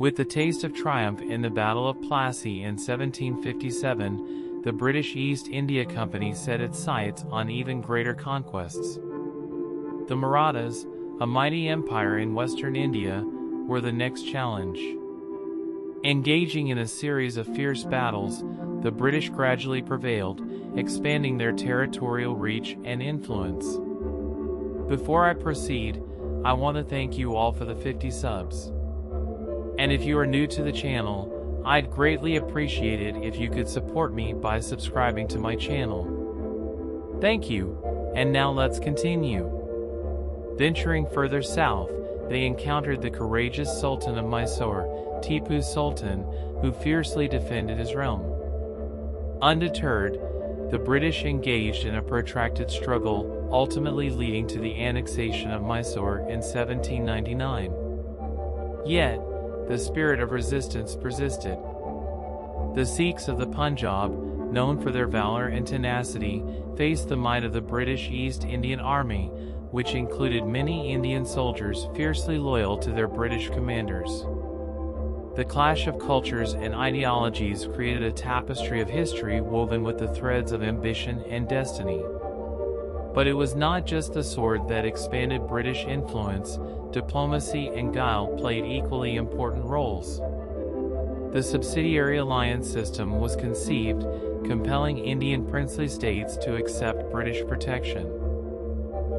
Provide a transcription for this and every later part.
With the taste of triumph in the Battle of Plassey in 1757, the British East India Company set its sights on even greater conquests. The Marathas, a mighty empire in western India, were the next challenge. Engaging in a series of fierce battles, the British gradually prevailed, expanding their territorial reach and influence. Before I proceed, I want to thank you all for the 50 subs. And if you are new to the channel, I'd greatly appreciate it if you could support me by subscribing to my channel. Thank you, and now let's continue. Venturing further south, they encountered the courageous Sultan of Mysore, Tipu Sultan, who fiercely defended his realm. Undeterred, the British engaged in a protracted struggle, ultimately leading to the annexation of Mysore in 1799. Yet, the spirit of resistance persisted. The Sikhs of the Punjab, known for their valor and tenacity, faced the might of the British East Indian Army, which included many Indian soldiers fiercely loyal to their British commanders. The clash of cultures and ideologies created a tapestry of history woven with the threads of ambition and destiny. But it was not just the sword that expanded British influence, diplomacy and guile played equally important roles. The subsidiary alliance system was conceived, compelling Indian princely states to accept British protection.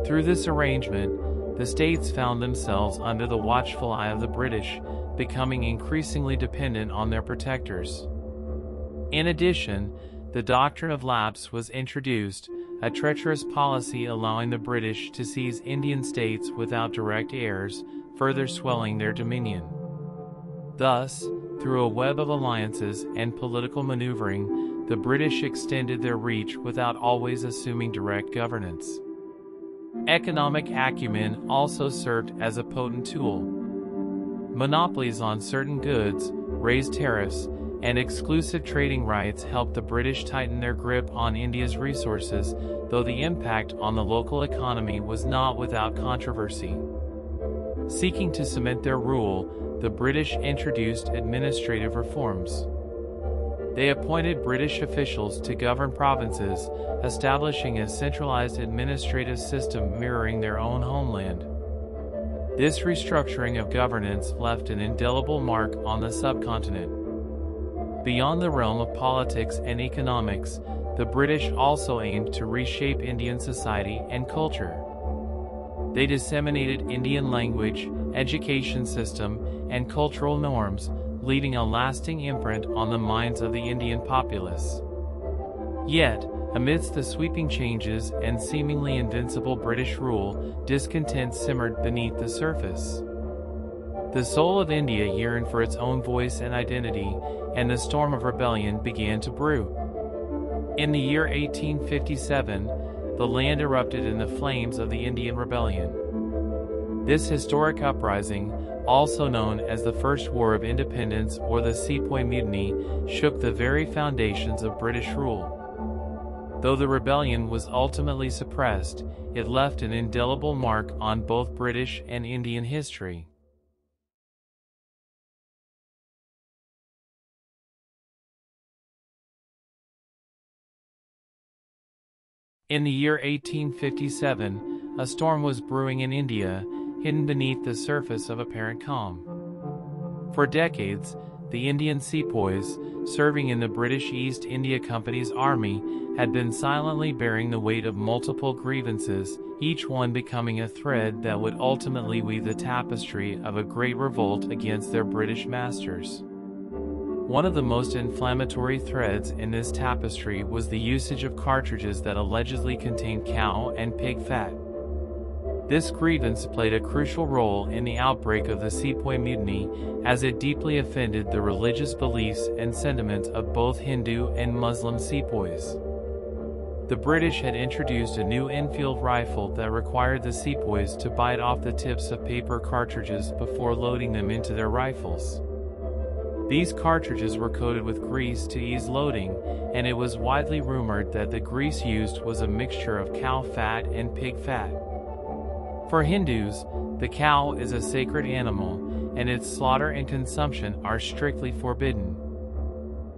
Through this arrangement, the states found themselves under the watchful eye of the British, becoming increasingly dependent on their protectors. In addition, the doctrine of lapse was introduced, a treacherous policy allowing the British to seize Indian states without direct heirs, further swelling their dominion. Thus, through a web of alliances and political maneuvering, the British extended their reach without always assuming direct governance. Economic acumen also served as a potent tool. Monopolies on certain goods, raised tariffs, and exclusive trading rights helped the British tighten their grip on India's resources, though the impact on the local economy was not without controversy. Seeking to cement their rule, the British introduced administrative reforms. They appointed British officials to govern provinces, establishing a centralized administrative system mirroring their own homeland. This restructuring of governance left an indelible mark on the subcontinent. Beyond the realm of politics and economics, the British also aimed to reshape Indian society and culture. They disseminated Indian language, education system, and cultural norms, leaving a lasting imprint on the minds of the Indian populace. Yet, Amidst the sweeping changes and seemingly invincible British rule, discontent simmered beneath the surface. The soul of India yearned for its own voice and identity, and the storm of rebellion began to brew. In the year 1857, the land erupted in the flames of the Indian Rebellion. This historic uprising, also known as the First War of Independence or the Sepoy Mutiny, shook the very foundations of British rule. Though the rebellion was ultimately suppressed, it left an indelible mark on both British and Indian history. In the year 1857, a storm was brewing in India, hidden beneath the surface of apparent calm. For decades, the Indian sepoys, serving in the British East India Company's army, had been silently bearing the weight of multiple grievances, each one becoming a thread that would ultimately weave the tapestry of a great revolt against their British masters. One of the most inflammatory threads in this tapestry was the usage of cartridges that allegedly contained cow and pig fat. This grievance played a crucial role in the outbreak of the Sepoy Mutiny as it deeply offended the religious beliefs and sentiments of both Hindu and Muslim sepoys. The British had introduced a new Enfield rifle that required the sepoys to bite off the tips of paper cartridges before loading them into their rifles. These cartridges were coated with grease to ease loading, and it was widely rumored that the grease used was a mixture of cow fat and pig fat. For Hindus, the cow is a sacred animal, and its slaughter and consumption are strictly forbidden.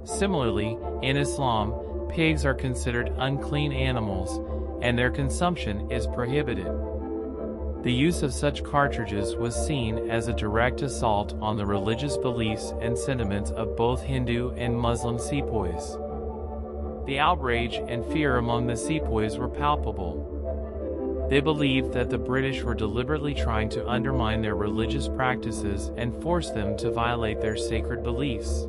Similarly, in Islam, pigs are considered unclean animals, and their consumption is prohibited. The use of such cartridges was seen as a direct assault on the religious beliefs and sentiments of both Hindu and Muslim sepoys. The outrage and fear among the sepoys were palpable. They believed that the British were deliberately trying to undermine their religious practices and force them to violate their sacred beliefs.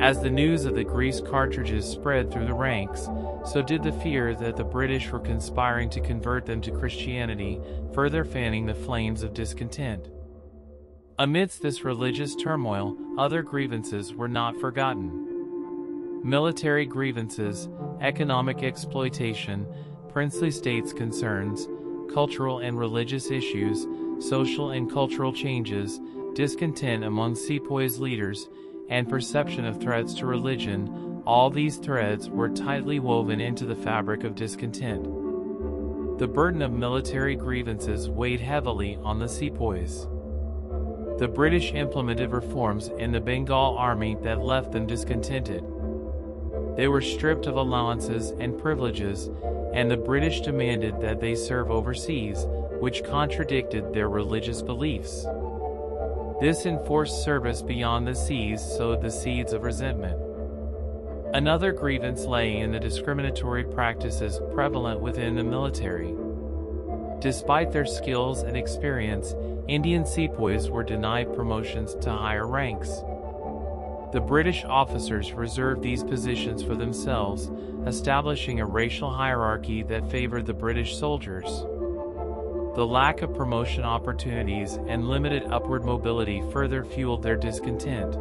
As the news of the grease cartridges spread through the ranks, so did the fear that the British were conspiring to convert them to Christianity, further fanning the flames of discontent. Amidst this religious turmoil, other grievances were not forgotten. Military grievances, economic exploitation, princely states concerns, cultural and religious issues, social and cultural changes, discontent among sepoys leaders, and perception of threats to religion, all these threads were tightly woven into the fabric of discontent. The burden of military grievances weighed heavily on the sepoys. The British implemented reforms in the Bengal army that left them discontented. They were stripped of allowances and privileges, and the British demanded that they serve overseas, which contradicted their religious beliefs. This enforced service beyond the seas sowed the seeds of resentment. Another grievance lay in the discriminatory practices prevalent within the military. Despite their skills and experience, Indian sepoys were denied promotions to higher ranks. The British officers reserved these positions for themselves, establishing a racial hierarchy that favored the British soldiers. The lack of promotion opportunities and limited upward mobility further fueled their discontent.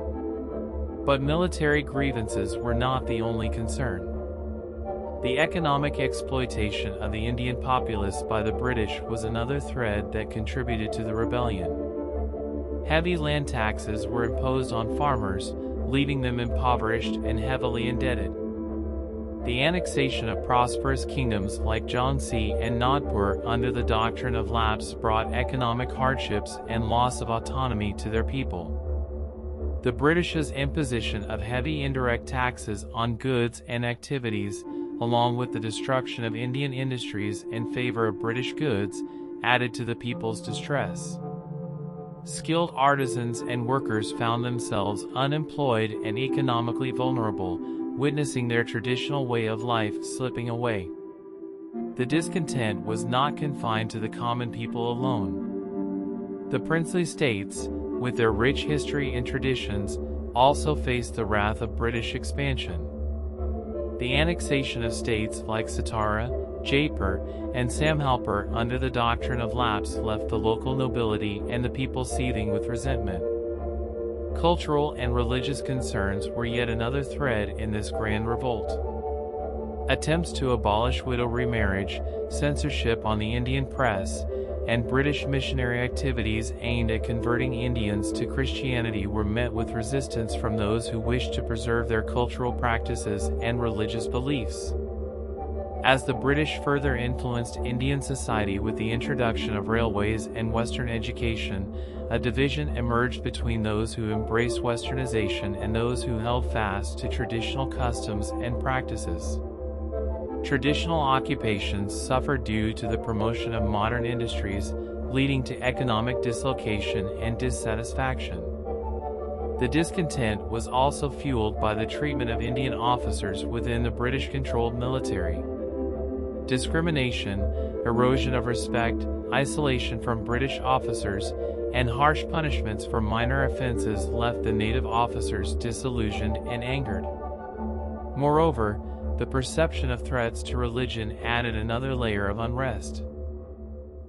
But military grievances were not the only concern. The economic exploitation of the Indian populace by the British was another thread that contributed to the rebellion. Heavy land taxes were imposed on farmers, leaving them impoverished and heavily indebted. The annexation of prosperous kingdoms like Jhansi and Nagpur under the doctrine of lapse brought economic hardships and loss of autonomy to their people. The British's imposition of heavy indirect taxes on goods and activities, along with the destruction of Indian industries in favor of British goods, added to the people's distress. Skilled artisans and workers found themselves unemployed and economically vulnerable witnessing their traditional way of life slipping away. The discontent was not confined to the common people alone. The princely states, with their rich history and traditions, also faced the wrath of British expansion. The annexation of states like Satara, Jaitpur, and Sambalpur under the doctrine of lapse left the local nobility and the people seething with resentment. Cultural and religious concerns were yet another thread in this grand revolt. Attempts to abolish widow remarriage, censorship on the Indian press, and British missionary activities aimed at converting Indians to Christianity were met with resistance from those who wished to preserve their cultural practices and religious beliefs. As the British further influenced Indian society with the introduction of railways and Western education, a division emerged between those who embraced Westernization and those who held fast to traditional customs and practices. Traditional occupations suffered due to the promotion of modern industries, leading to economic dislocation and dissatisfaction. The discontent was also fueled by the treatment of Indian officers within the British controlled military discrimination, erosion of respect, isolation from British officers, and harsh punishments for minor offenses left the native officers disillusioned and angered. Moreover, the perception of threats to religion added another layer of unrest.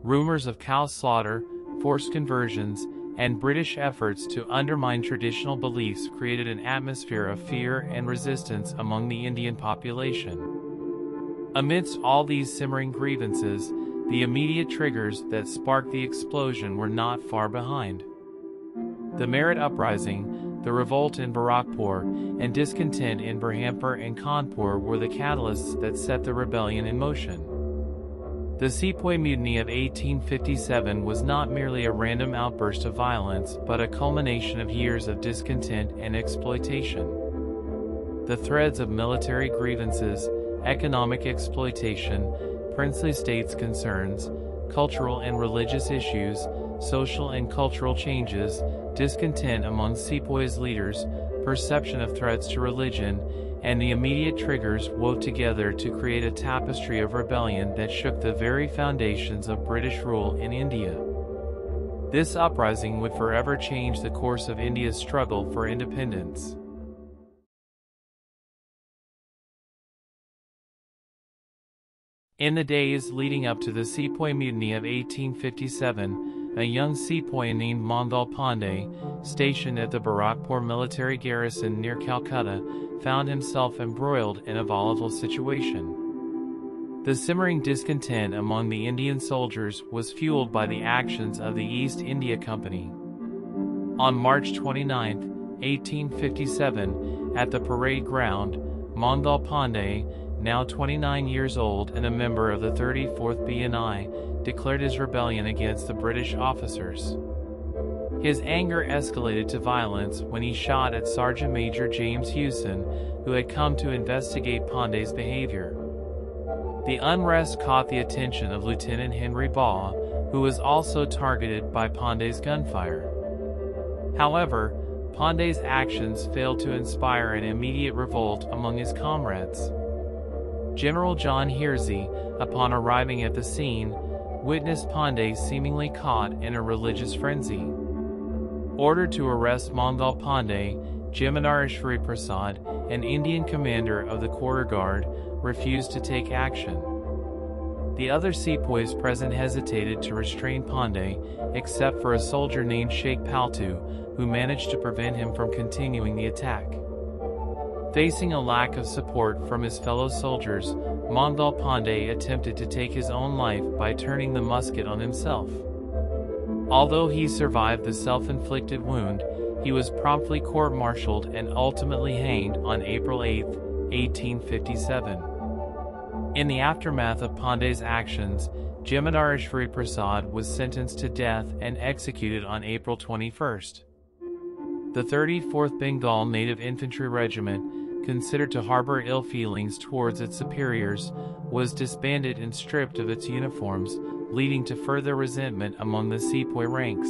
Rumors of cow slaughter, forced conversions, and British efforts to undermine traditional beliefs created an atmosphere of fear and resistance among the Indian population. Amidst all these simmering grievances, the immediate triggers that sparked the explosion were not far behind. The Meerut Uprising, the revolt in Barakpur, and discontent in Berhampur and Kanpur were the catalysts that set the rebellion in motion. The Sepoy Mutiny of 1857 was not merely a random outburst of violence, but a culmination of years of discontent and exploitation. The threads of military grievances, economic exploitation, princely states concerns, cultural and religious issues, social and cultural changes, discontent among Sepoy's leaders, perception of threats to religion, and the immediate triggers wove together to create a tapestry of rebellion that shook the very foundations of British rule in India. This uprising would forever change the course of India's struggle for independence. In the days leading up to the Sepoy Mutiny of 1857, a young sepoy named Mangal Pandey, stationed at the Barakpur military garrison near Calcutta, found himself embroiled in a volatile situation. The simmering discontent among the Indian soldiers was fueled by the actions of the East India Company. On March 29, 1857, at the parade ground, Mangal Pandey, now 29 years old and a member of the 34th BNI, declared his rebellion against the British officers. His anger escalated to violence when he shot at Sergeant Major James Hewson, who had come to investigate Pandey's behavior. The unrest caught the attention of Lieutenant Henry Baugh, who was also targeted by Pandey's gunfire. However, Pandey's actions failed to inspire an immediate revolt among his comrades. General John Hearsey, upon arriving at the scene, witnessed Pandey seemingly caught in a religious frenzy. Ordered to arrest Mangal Pandey, Jemadar Ishwari Prasad, an Indian commander of the quarter guard, refused to take action. The other sepoys present hesitated to restrain Pandey, except for a soldier named Sheikh Paltu, who managed to prevent him from continuing the attack. Facing a lack of support from his fellow soldiers, Mangal Pandey attempted to take his own life by turning the musket on himself. Although he survived the self-inflicted wound, he was promptly court-martialed and ultimately hanged on April 8, 1857. In the aftermath of Pandey's actions, Jemadar Ishwari Prasad was sentenced to death and executed on April 21. The 34th Bengal Native Infantry Regiment considered to harbor ill feelings towards its superiors, was disbanded and stripped of its uniforms, leading to further resentment among the sepoy ranks.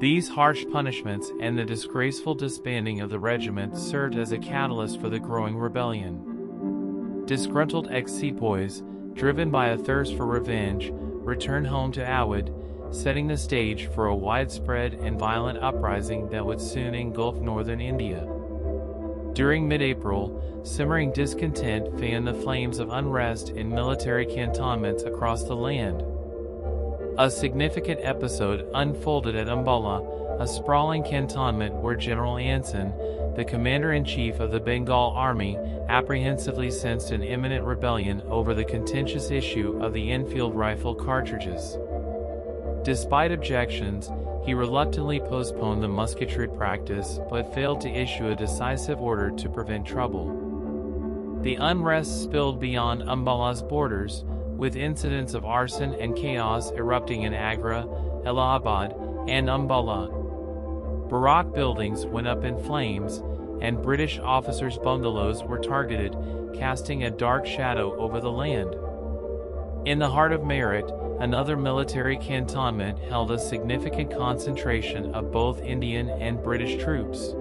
These harsh punishments and the disgraceful disbanding of the regiment served as a catalyst for the growing rebellion. Disgruntled ex-sepoys, driven by a thirst for revenge, returned home to Awadh, setting the stage for a widespread and violent uprising that would soon engulf northern India. During mid-April, simmering discontent fanned the flames of unrest in military cantonments across the land. A significant episode unfolded at Ambala, a sprawling cantonment where General Anson, the commander-in-chief of the Bengal Army, apprehensively sensed an imminent rebellion over the contentious issue of the Enfield rifle cartridges. Despite objections, he reluctantly postponed the musketry practice but failed to issue a decisive order to prevent trouble. The unrest spilled beyond Ambala's borders, with incidents of arson and chaos erupting in Agra, Allahabad, and Ambala. Barak buildings went up in flames, and British officers' bungalows were targeted, casting a dark shadow over the land. In the heart of Meerut, another military cantonment held a significant concentration of both Indian and British troops.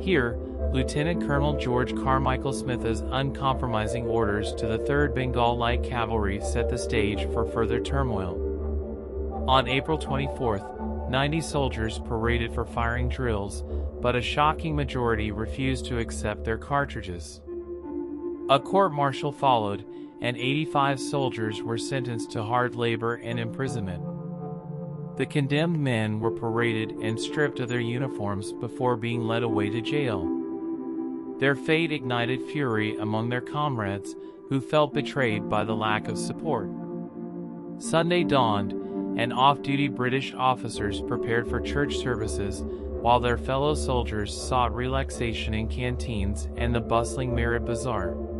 Here, Lieutenant Colonel George Carmichael-Smyth's uncompromising orders to the 3rd Bengal Light Cavalry set the stage for further turmoil. On April 24th, 90 soldiers paraded for firing drills, but a shocking majority refused to accept their cartridges. A court martial followed, and 85 soldiers were sentenced to hard labor and imprisonment. The condemned men were paraded and stripped of their uniforms before being led away to jail. Their fate ignited fury among their comrades who felt betrayed by the lack of support. Sunday dawned, and off-duty British officers prepared for church services while their fellow soldiers sought relaxation in canteens and the bustling Meerut Bazaar.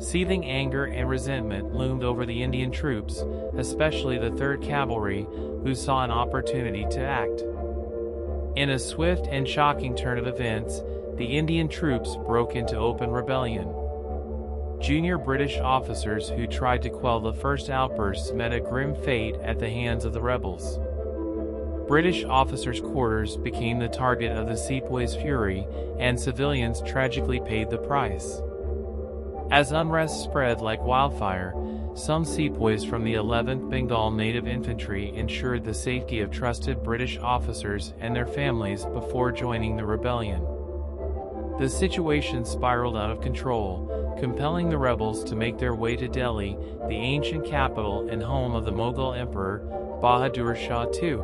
Seething anger and resentment loomed over the Indian troops, especially the 3rd Cavalry, who saw an opportunity to act. In a swift and shocking turn of events, the Indian troops broke into open rebellion. Junior British officers who tried to quell the first outbursts met a grim fate at the hands of the rebels. British officers' quarters became the target of the sepoys' fury, and civilians tragically paid the price. As unrest spread like wildfire, some sepoys from the 11th Bengal Native Infantry ensured the safety of trusted British officers and their families before joining the rebellion. The situation spiraled out of control, compelling the rebels to make their way to Delhi, the ancient capital and home of the Mughal Emperor, Bahadur Shah II.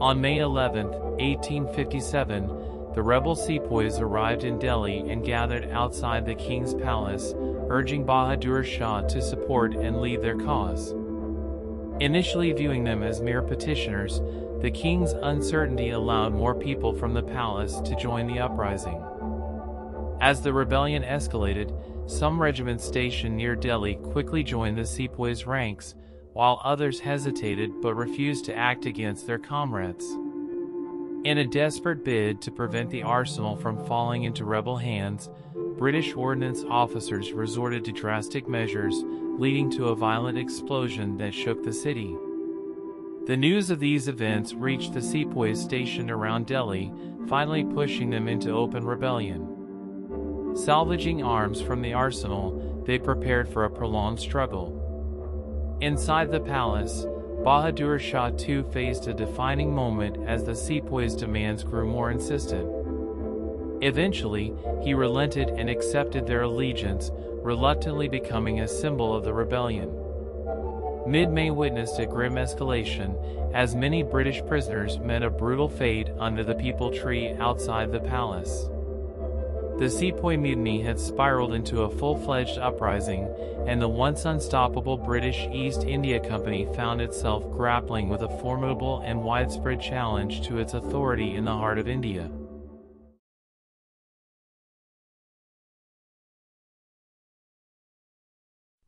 On May 11, 1857, the rebel sepoys arrived in Delhi and gathered outside the king's palace, urging Bahadur Shah to support and lead their cause. Initially viewing them as mere petitioners, the king's uncertainty allowed more people from the palace to join the uprising. As the rebellion escalated, some regiments stationed near Delhi quickly joined the sepoys' ranks, while others hesitated but refused to act against their comrades. In a desperate bid to prevent the arsenal from falling into rebel hands, British ordnance officers resorted to drastic measures, leading to a violent explosion that shook the city. The news of these events reached the sepoys stationed around Delhi, finally pushing them into open rebellion. Salvaging arms from the arsenal, they prepared for a prolonged struggle. Inside the palace, Bahadur Shah II faced a defining moment as the sepoys' demands grew more insistent. Eventually, he relented and accepted their allegiance, reluctantly becoming a symbol of the rebellion. Mid-May witnessed a grim escalation, as many British prisoners met a brutal fate under the peepal tree outside the palace. The Sepoy Mutiny had spiraled into a full-fledged uprising, and the once unstoppable British East India Company found itself grappling with a formidable and widespread challenge to its authority in the heart of India.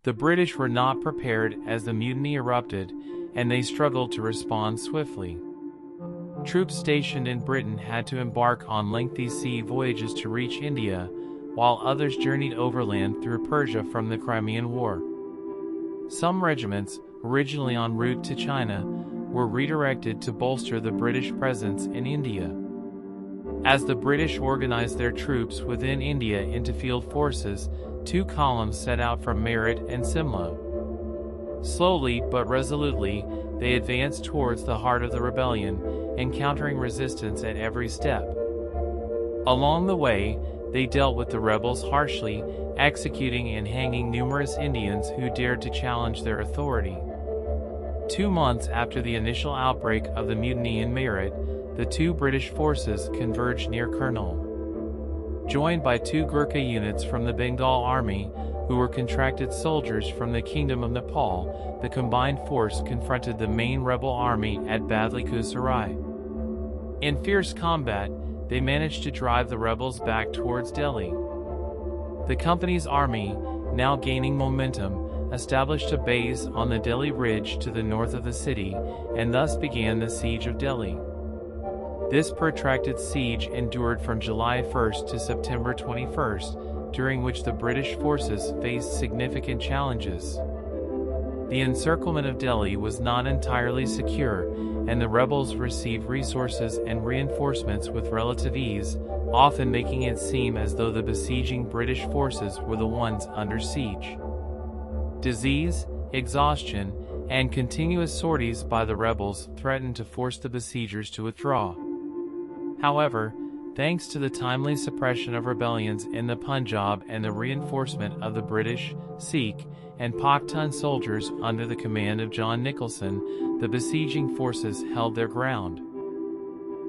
The British were not prepared as the mutiny erupted, and they struggled to respond swiftly. Troops stationed in Britain had to embark on lengthy sea voyages to reach India, while others journeyed overland through Persia from the Crimean War. Some regiments, originally en route to China, were redirected to bolster the British presence in India. As the British organized their troops within India into field forces, two columns set out from Meerut and Simla. Slowly but resolutely, they advanced towards the heart of the rebellion, encountering resistance at every step. Along the way, they dealt with the rebels harshly, executing and hanging numerous Indians who dared to challenge their authority. Two months after the initial outbreak of the mutiny in Meerut, the two British forces converged near Karnal. Joined by two Gurkha units from the Bengal Army, who were contracted soldiers from the Kingdom of Nepal, the combined force confronted the main rebel army at Badliku Sarai. In fierce combat, they managed to drive the rebels back towards Delhi. The company's army, now gaining momentum, established a base on the Delhi Ridge to the north of the city, and thus began the siege of Delhi. This protracted siege endured from July 1st to September 21st, during which the British forces faced significant challenges. The encirclement of Delhi was not entirely secure, and the rebels received resources and reinforcements with relative ease, often making it seem as though the besieging British forces were the ones under siege. Disease, exhaustion, and continuous sorties by the rebels threatened to force the besiegers to withdraw. However, Thanks to the timely suppression of rebellions in the Punjab and the reinforcement of the British, Sikh, and Pakhtun soldiers under the command of John Nicholson, the besieging forces held their ground.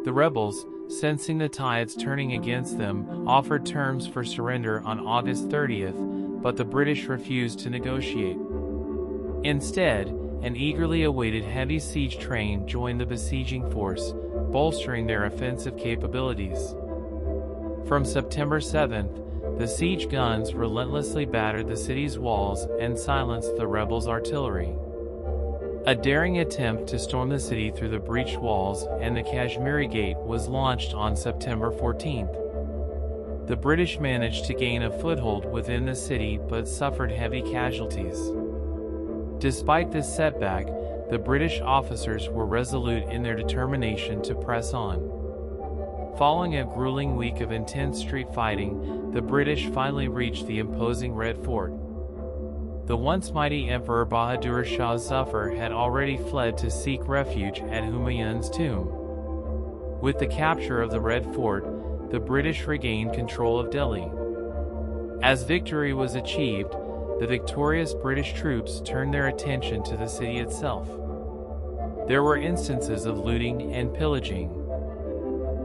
The rebels, sensing the tides turning against them, offered terms for surrender on August 30th, but the British refused to negotiate. Instead, an eagerly awaited heavy siege train joined the besieging force, bolstering their offensive capabilities. From September 7th the siege guns relentlessly battered the city's walls and silenced the rebels' artillery. A daring attempt to storm the city through the breached walls and the Kashmiri Gate was launched on September 14th. The British managed to gain a foothold within the city but suffered heavy casualties. Despite this setback, the British officers were resolute in their determination to press on. Following a grueling week of intense street fighting, the British finally reached the imposing Red Fort. The once mighty Emperor Bahadur Shah Zafar had already fled to seek refuge at Humayun's tomb. With the capture of the Red Fort, the British regained control of Delhi. As victory was achieved, the victorious British troops turned their attention to the city itself. There were instances of looting and pillaging.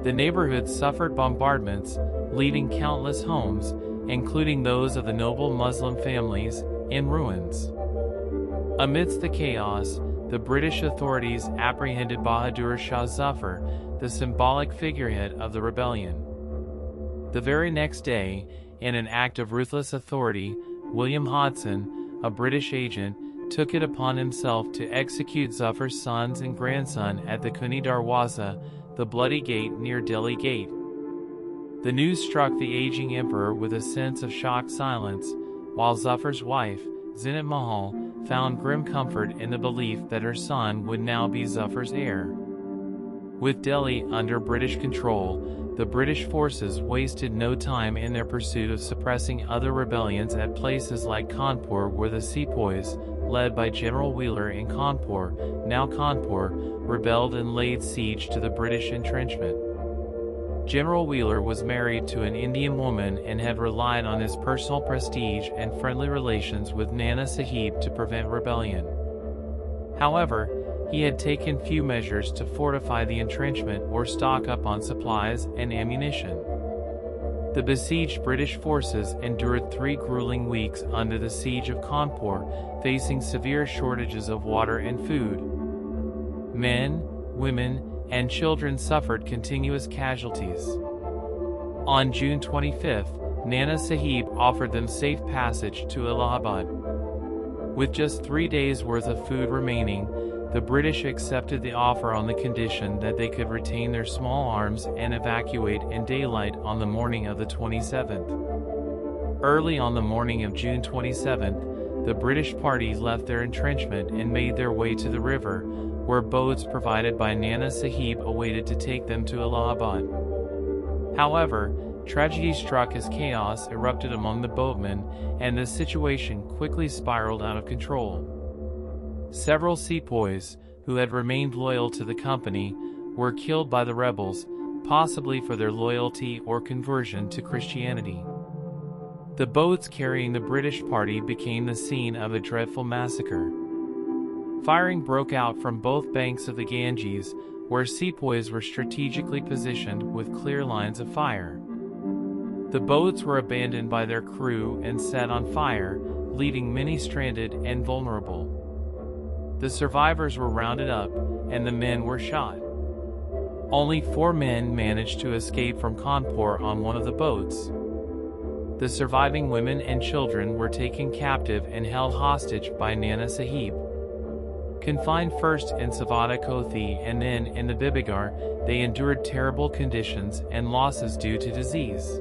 The neighborhood suffered bombardments, leaving countless homes, including those of the noble Muslim families, in ruins. Amidst the chaos, the British authorities apprehended Bahadur Shah Zafar, the symbolic figurehead of the rebellion. The very next day, in an act of ruthless authority, William Hodson, a British agent, took it upon himself to execute Zafar's sons and grandson at the Khooni Darwaza, the Bloody Gate near Delhi Gate. The news struck the aging emperor with a sense of shocked silence, while Zafar's wife, Zinat Mahal, found grim comfort in the belief that her son would now be Zafar's heir. With Delhi under British control, the British forces wasted no time in their pursuit of suppressing other rebellions at places like Kanpur where the sepoys, led by General Wheeler in Cawnpore, now Kanpur, rebelled and laid siege to the British entrenchment. General Wheeler was married to an Indian woman and had relied on his personal prestige and friendly relations with Nana Sahib to prevent rebellion. However, he had taken few measures to fortify the entrenchment or stock up on supplies and ammunition. The besieged British forces endured three grueling weeks under the siege of Kanpur, facing severe shortages of water and food. Men, women, and children suffered continuous casualties. On June 25, Nana Sahib offered them safe passage to Allahabad. With just three days' worth of food remaining, the British accepted the offer on the condition that they could retain their small arms and evacuate in daylight on the morning of the 27th. Early on the morning of June 27th, the British party left their entrenchment and made their way to the river, where boats provided by Nana Sahib awaited to take them to Allahabad. However, tragedy struck as chaos erupted among the boatmen, and the situation quickly spiraled out of control. Several sepoys, who had remained loyal to the company, were killed by the rebels, possibly for their loyalty or conversion to Christianity. The boats carrying the British party became the scene of a dreadful massacre. Firing broke out from both banks of the Ganges, where sepoys were strategically positioned with clear lines of fire. The boats were abandoned by their crew and set on fire, leaving many stranded and vulnerable. The survivors were rounded up, and the men were shot. Only four men managed to escape from Kanpur on one of the boats. The surviving women and children were taken captive and held hostage by Nana Sahib. Confined first in Savada Kothi and then in the Bibighar, they endured terrible conditions and losses due to disease.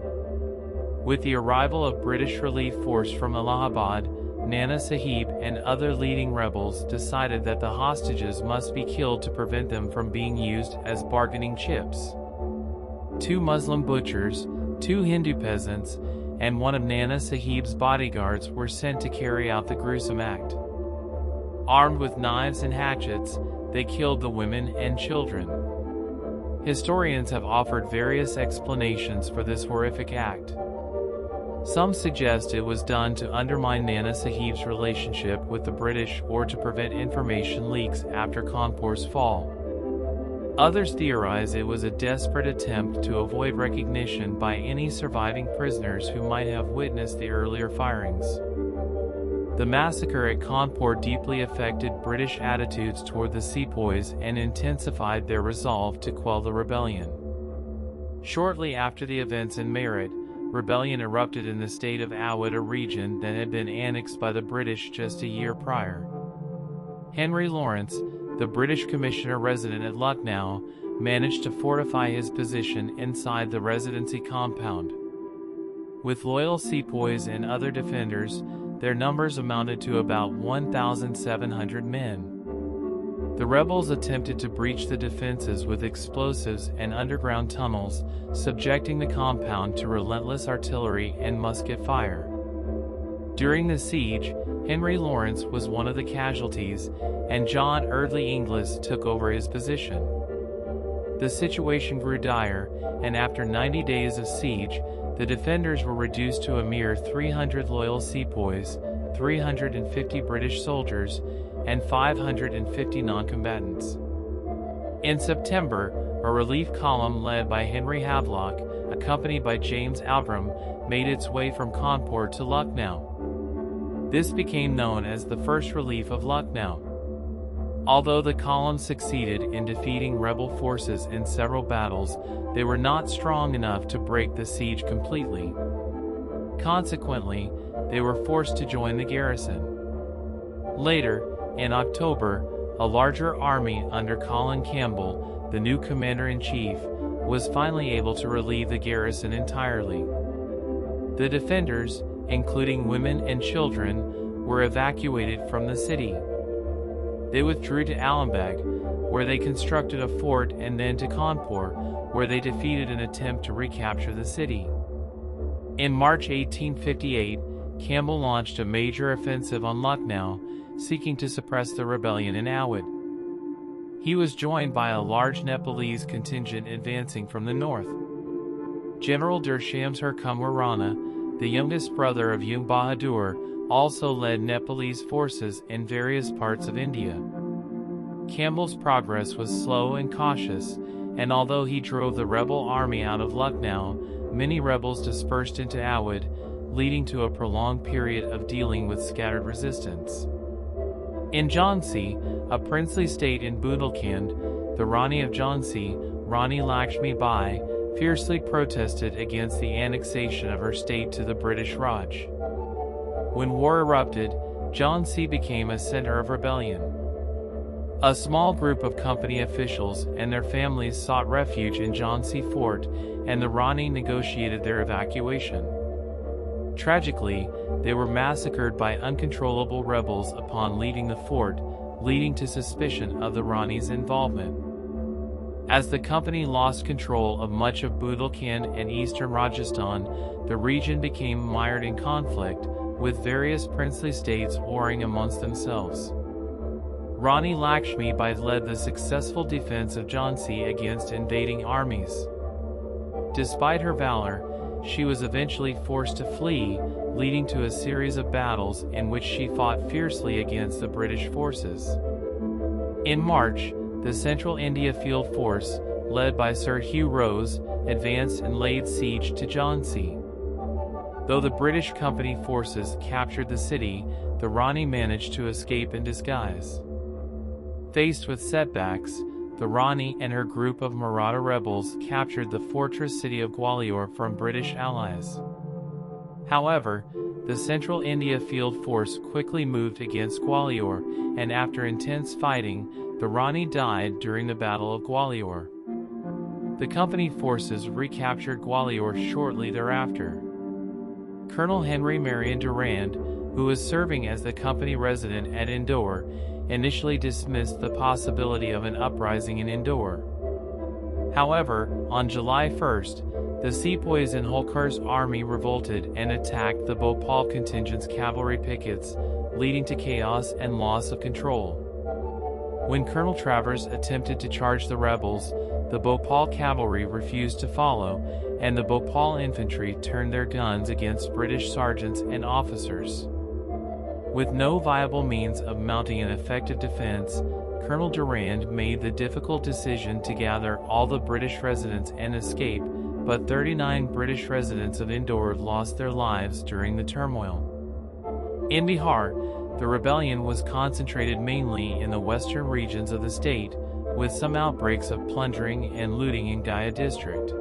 With the arrival of British relief force from Allahabad, Nana Sahib and other leading rebels decided that the hostages must be killed to prevent them from being used as bargaining chips. Two Muslim butchers, two Hindu peasants, and one of Nana Sahib's bodyguards were sent to carry out the gruesome act. Armed with knives and hatchets, they killed the women and children. Historians have offered various explanations for this horrific act. Some suggest it was done to undermine Nana Sahib's relationship with the British or to prevent information leaks after Kanpur's fall. Others theorize it was a desperate attempt to avoid recognition by any surviving prisoners who might have witnessed the earlier firings. The massacre at Kanpur deeply affected British attitudes toward the sepoys and intensified their resolve to quell the rebellion. Shortly after the events in Meerut, rebellion erupted in the state of Awadh, a region that had been annexed by the British just a year prior. Henry Lawrence, the British commissioner resident at Lucknow, managed to fortify his position inside the residency compound. With loyal sepoys and other defenders, their numbers amounted to about 1,700 men. The rebels attempted to breach the defenses with explosives and underground tunnels, subjecting the compound to relentless artillery and musket fire. During the siege, Henry Lawrence was one of the casualties, and John Eardley Inglis took over his position. The situation grew dire, and after 90 days of siege, the defenders were reduced to a mere 300 loyal sepoys, 350 British soldiers, and 550 non-combatants. In September, a relief column led by Henry Havelock, accompanied by James Outram, made its way from Kanpur to Lucknow. This became known as the First Relief of Lucknow. Although the column succeeded in defeating rebel forces in several battles, they were not strong enough to break the siege completely. Consequently, they were forced to join the garrison. Later, in October, a larger army under Colin Campbell, the new commander-in-chief, was finally able to relieve the garrison entirely. The defenders, including women and children, were evacuated from the city. They withdrew to Alambagh, where they constructed a fort and then to Kanpur, where they defeated an attempt to recapture the city. In March 1858, Campbell launched a major offensive on Lucknow, seeking to suppress the rebellion in Awadh. He was joined by a large Nepalese contingent advancing from the north. General Kumar Rana, the youngest brother of Jung Bahadur, also led Nepalese forces in various parts of India. Campbell's progress was slow and cautious, and although he drove the rebel army out of Lucknow, many rebels dispersed into Awadh, leading to a prolonged period of dealing with scattered resistance. In Jhansi, a princely state in Bundelkhand, the Rani of Jhansi, Rani Lakshmi Bai, fiercely protested against the annexation of her state to the British Raj. When war erupted, Jhansi became a center of rebellion. A small group of company officials and their families sought refuge in Jhansi Fort, and the Rani negotiated their evacuation. Tragically, they were massacred by uncontrollable rebels upon leaving the fort, leading to suspicion of the Rani's involvement. As the company lost control of much of Bundelkhand and eastern Rajasthan, the region became mired in conflict, with various princely states warring amongst themselves. Rani Lakshmi Bai led the successful defense of Jhansi against invading armies. Despite her valor, she was eventually forced to flee, leading to a series of battles in which she fought fiercely against the British forces. In March, the Central India Field Force, led by Sir Hugh Rose, advanced and laid siege to Jhansi. Though the British company forces captured the city, the Rani managed to escape in disguise. Faced with setbacks, the Rani and her group of Maratha rebels captured the fortress city of Gwalior from British allies. However, the Central India Field Force quickly moved against Gwalior, and after intense fighting, the Rani died during the Battle of Gwalior. The company forces recaptured Gwalior shortly thereafter. Colonel Henry Marion Durand, who was serving as the company resident at Indore, initially dismissed the possibility of an uprising in Indore. However, on July 1st, the sepoys in Holkar's army revolted and attacked the Bhopal contingent's cavalry pickets, leading to chaos and loss of control. When Colonel Travers attempted to charge the rebels, the Bhopal cavalry refused to follow, and the Bhopal infantry turned their guns against British sergeants and officers. With no viable means of mounting an effective defense, Colonel Durand made the difficult decision to gather all the British residents and escape, but 39 British residents of Indore lost their lives during the turmoil. In Bihar, the rebellion was concentrated mainly in the western regions of the state, with some outbreaks of plundering and looting in Gaya district.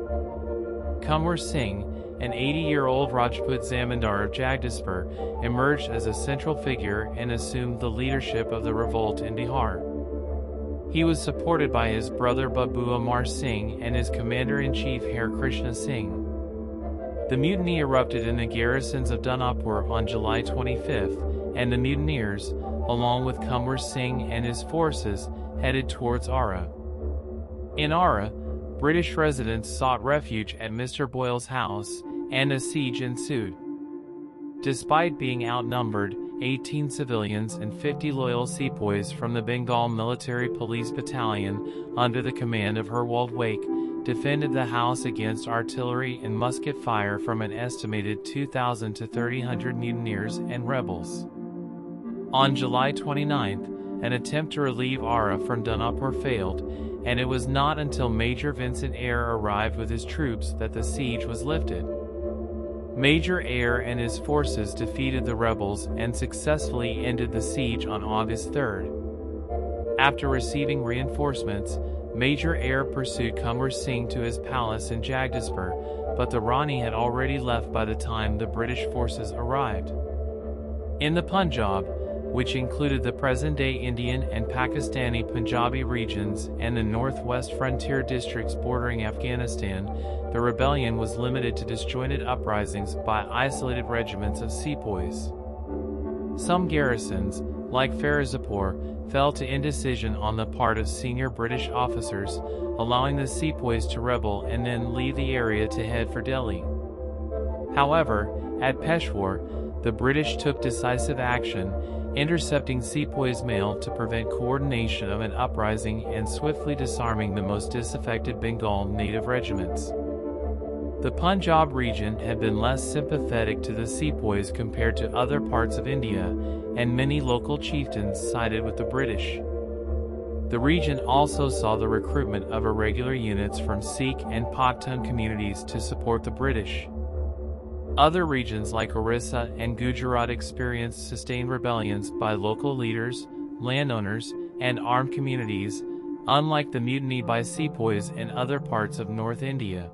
Kunwar Singh, an 80-year-old Rajput Zamindar of Jagdishpur, emerged as a central figure and assumed the leadership of the revolt in Bihar. He was supported by his brother Babu Amar Singh and his commander-in-chief Hare Krishna Singh. The mutiny erupted in the garrisons of Danapur on July 25, and the mutineers, along with Kunwar Singh and his forces, headed towards Ara. In Ara, British residents sought refuge at Mr. Boyle's house, and a siege ensued. Despite being outnumbered, 18 civilians and 50 loyal sepoys from the Bengal Military Police Battalion, under the command of Herwald Wake, defended the house against artillery and musket fire from an estimated 2,000 to 300 mutineers and rebels. On July 29th, an attempt to relieve Ara from Danapur failed, and it was not until Major Vincent Eyre arrived with his troops that the siege was lifted. Major Eyre and his forces defeated the rebels and successfully ended the siege on August 3. After receiving reinforcements, Major Eyre pursued Kunwar Singh to his palace in Jagdishpur, but the Rani had already left by the time the British forces arrived. In the Punjab, which included the present-day Indian and Pakistani Punjabi regions and the northwest frontier districts bordering Afghanistan, the rebellion was limited to disjointed uprisings by isolated regiments of sepoys. Some garrisons, like Ferozepur, fell to indecision on the part of senior British officers, allowing the sepoys to rebel and then leave the area to head for Delhi. However, at Peshawar, the British took decisive action intercepting Sepoy's mail to prevent coordination of an uprising and swiftly disarming the most disaffected Bengal native regiments. The Punjab region had been less sympathetic to the Sepoys compared to other parts of India, and many local chieftains sided with the British. The region also saw the recruitment of irregular units from Sikh and Pakhtun communities to support the British. Other regions like Orissa and Gujarat experienced sustained rebellions by local leaders, landowners, and armed communities, unlike the mutiny by sepoys in other parts of North India.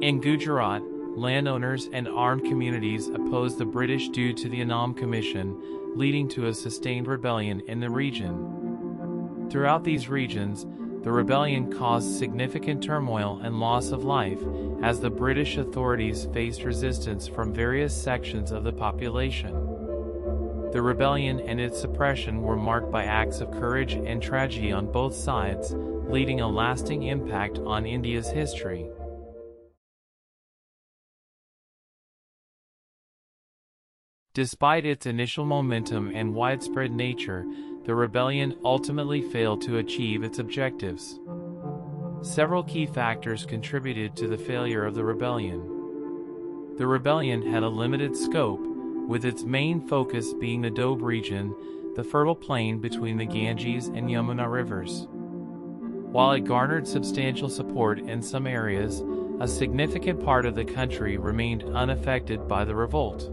In Gujarat, landowners and armed communities opposed the British due to the Inam Commission, leading to a sustained rebellion in the region. Throughout these regions, the rebellion caused significant turmoil and loss of life as the British authorities faced resistance from various sections of the population. The rebellion and its suppression were marked by acts of courage and tragedy on both sides, leaving a lasting impact on India's history. Despite its initial momentum and widespread nature, the rebellion ultimately failed to achieve its objectives. Several key factors contributed to the failure of the rebellion. The rebellion had a limited scope, with its main focus being the Doab region, the fertile plain between the Ganges and Yamuna rivers. While it garnered substantial support in some areas, a significant part of the country remained unaffected by the revolt.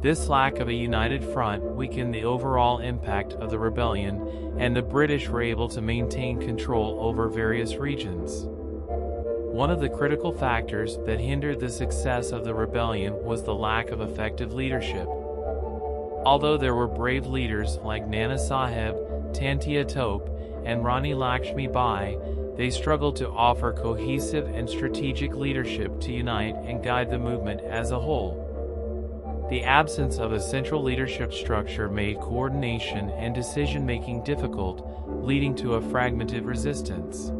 This lack of a united front weakened the overall impact of the rebellion, and the British were able to maintain control over various regions. One of the critical factors that hindered the success of the rebellion was the lack of effective leadership. Although there were brave leaders like Nana Sahib, Tantia Tope, and Rani Lakshmi Bai, they struggled to offer cohesive and strategic leadership to unite and guide the movement as a whole. The absence of a central leadership structure made coordination and decision making difficult, leading to a fragmented resistance.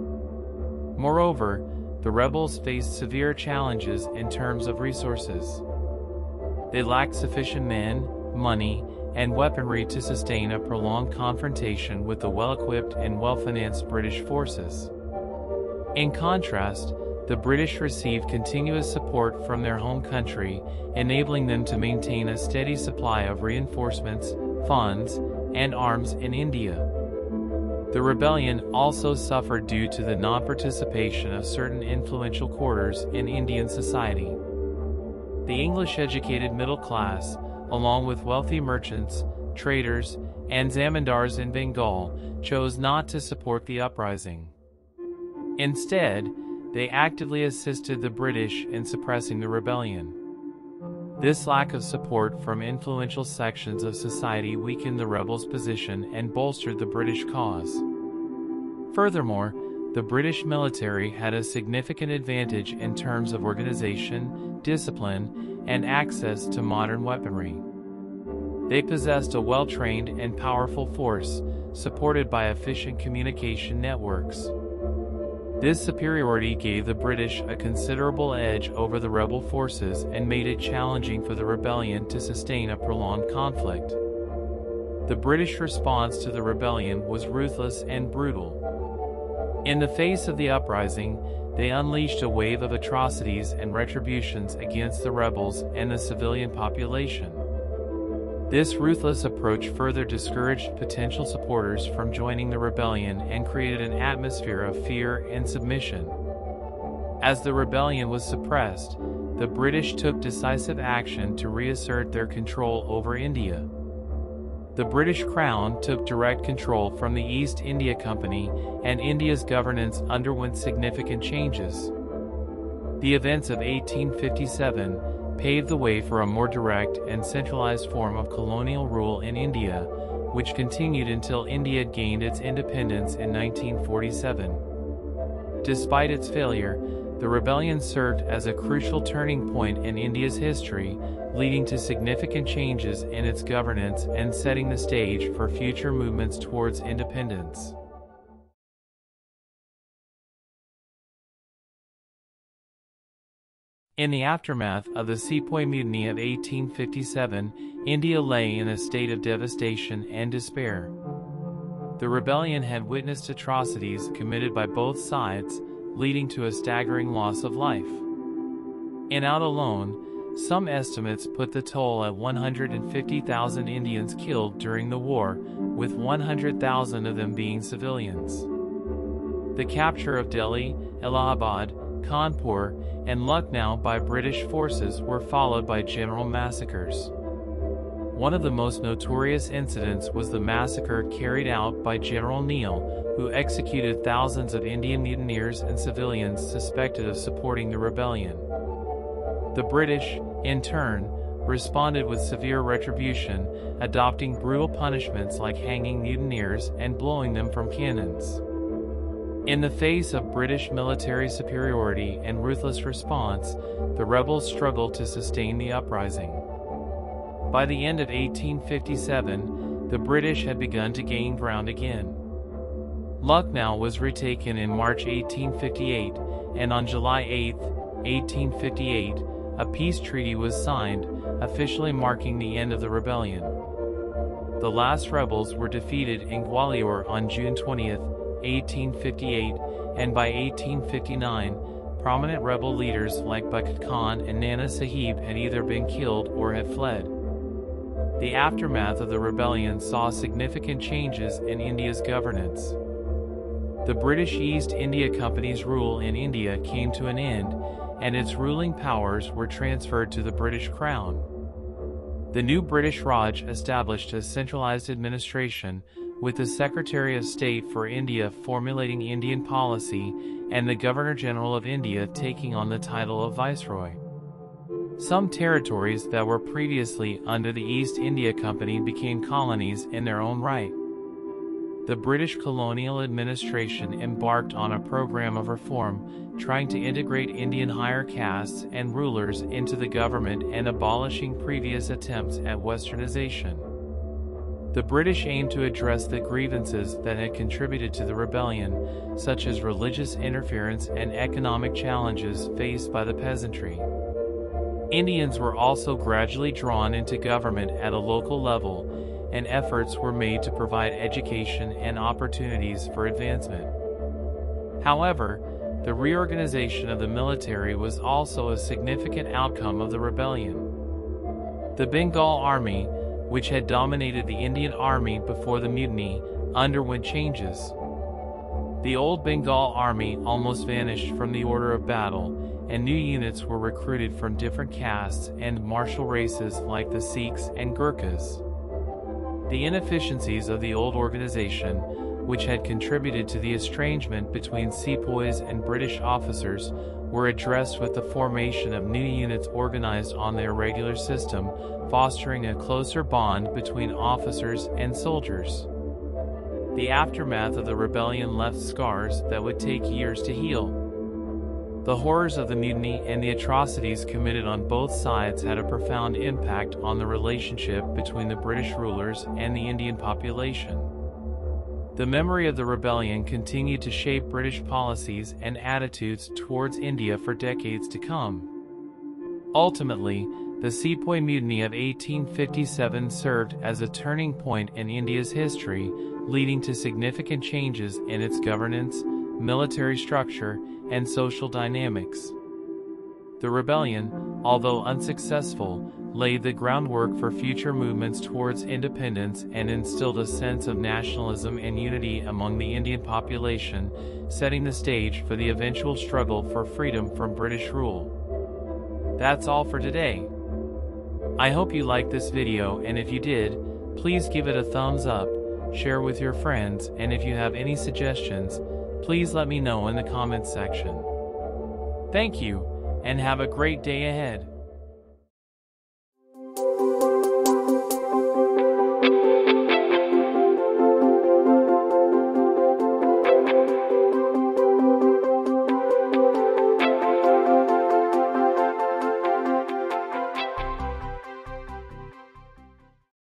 Moreover, the rebels faced severe challenges in terms of resources. They lacked sufficient men, money, and weaponry to sustain a prolonged confrontation with the well equipped and well financed British forces. In contrast, the British received continuous support from their home country, enabling them to maintain a steady supply of reinforcements, funds, and arms in India. The rebellion also suffered due to the non participation of certain influential quarters in Indian society. The English educated middle class, along with wealthy merchants, traders, and zamindars in Bengal, chose not to support the uprising. Instead, they actively assisted the British in suppressing the rebellion. This lack of support from influential sections of society weakened the rebels' position and bolstered the British cause. Furthermore, the British military had a significant advantage in terms of organization, discipline, and access to modern weaponry. They possessed a well trained and powerful force, supported by efficient communication networks. This superiority gave the British a considerable edge over the rebel forces and made it challenging for the rebellion to sustain a prolonged conflict. The British response to the rebellion was ruthless and brutal. In the face of the uprising, they unleashed a wave of atrocities and retributions against the rebels and the civilian population. This ruthless approach further discouraged potential supporters from joining the rebellion and created an atmosphere of fear and submission. As the rebellion was suppressed, the British took decisive action to reassert their control over India. The British Crown took direct control from the East India Company, and India's governance underwent significant changes. The events of 1857 paved the way for a more direct and centralized form of colonial rule in India, which continued until India gained its independence in 1947. Despite its failure, the rebellion served as a crucial turning point in India's history, leading to significant changes in its governance and setting the stage for future movements towards independence. In the aftermath of the Sepoy Mutiny of 1857, India lay in a state of devastation and despair. The rebellion had witnessed atrocities committed by both sides, leading to a staggering loss of life. In Oudh alone, some estimates put the toll at 150,000 Indians killed during the war, with 100,000 of them being civilians. The capture of Delhi, Allahabad, Kanpur, and Lucknow by British forces were followed by general massacres. One of the most notorious incidents was the massacre carried out by General Neill, who executed thousands of Indian mutineers and civilians suspected of supporting the rebellion. The British, in turn, responded with severe retribution, adopting brutal punishments like hanging mutineers and blowing them from cannons. In the face of British military superiority and ruthless response, the rebels struggled to sustain the uprising. By the end of 1857, the British had begun to gain ground again. Lucknow was retaken in March 1858, and on July 8, 1858, a peace treaty was signed, officially marking the end of the rebellion. The last rebels were defeated in Gwalior on June 20, 1858, and by 1859, prominent rebel leaders like Bakht Khan and Nana Sahib had either been killed or had fled. The aftermath of the rebellion saw significant changes in India's governance. The British East India Company's rule in India came to an end, and its ruling powers were transferred to the British Crown. The new British Raj established a centralized administration with the Secretary of State for India formulating Indian policy and the Governor General of India taking on the title of Viceroy. Some territories that were previously under the East India Company became colonies in their own right. The British colonial administration embarked on a program of reform, trying to integrate Indian higher castes and rulers into the government and abolishing previous attempts at westernization. The British aimed to address the grievances that had contributed to the rebellion, such as religious interference and economic challenges faced by the peasantry. Indians were also gradually drawn into government at a local level, and efforts were made to provide education and opportunities for advancement. However, the reorganization of the military was also a significant outcome of the rebellion. The Bengal Army, which had dominated the Indian Army before the mutiny, underwent changes. The old Bengal Army almost vanished from the order of battle, and new units were recruited from different castes and martial races like the Sikhs and Gurkhas. The inefficiencies of the old organization, which had contributed to the estrangement between sepoys and British officers, were addressed with the formation of new units organized on the irregular system, fostering a closer bond between officers and soldiers. The aftermath of the rebellion left scars that would take years to heal. The horrors of the mutiny and the atrocities committed on both sides had a profound impact on the relationship between the British rulers and the Indian population. The memory of the rebellion continued to shape British policies and attitudes towards India for decades to come. Ultimately, the Sepoy Mutiny of 1857 served as a turning point in India's history, leading to significant changes in its governance, military structure, and social dynamics. The rebellion, although unsuccessful, laid the groundwork for future movements towards independence and instilled a sense of nationalism and unity among the Indian population, setting the stage for the eventual struggle for freedom from British rule. That's all for today. I hope you liked this video and if you did, please give it a thumbs up, share with your friends, and if you have any suggestions, please let me know in the comments section. Thank you, and have a great day ahead.